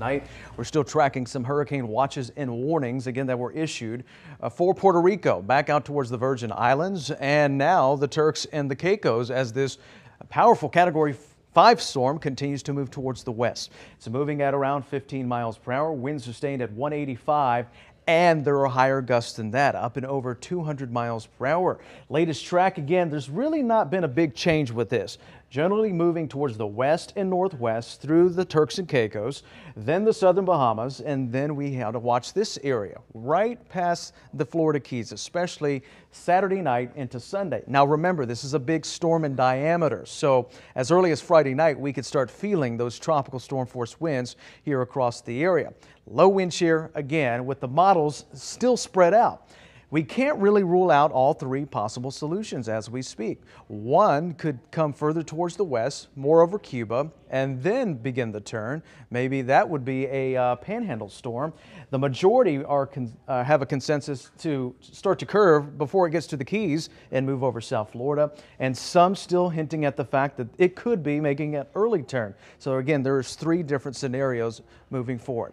Night. We're still tracking some hurricane watches and warnings again that were issued uh, for Puerto Rico back out towards the Virgin Islands and now the Turks and the Caicos as this powerful category 5 storm continues to move towards the west. It's moving at around 15 miles per hour. Winds sustained at 185 and there are higher gusts than that, up and over 200 miles per hour. Latest track again, there's really not been a big change with this. Generally moving towards the west and northwest through the Turks and Caicos, then the southern Bahamas, and then we have to watch this area right past the Florida Keys, especially Saturday night into Sunday. Now remember, this is a big storm in diameter, so as early as Friday night, we could start feeling those tropical storm force winds here across the area. Low wind shear again with the models still spread out. We can't really rule out all three possible solutions as we speak. One could come further towards the west, more over Cuba, and then begin the turn. Maybe that would be a uh, panhandle storm. The majority are uh, have a consensus to start to curve before it gets to the Keys and move over South Florida, and some still hinting at the fact that it could be making an early turn. So again, there's three different scenarios moving forward.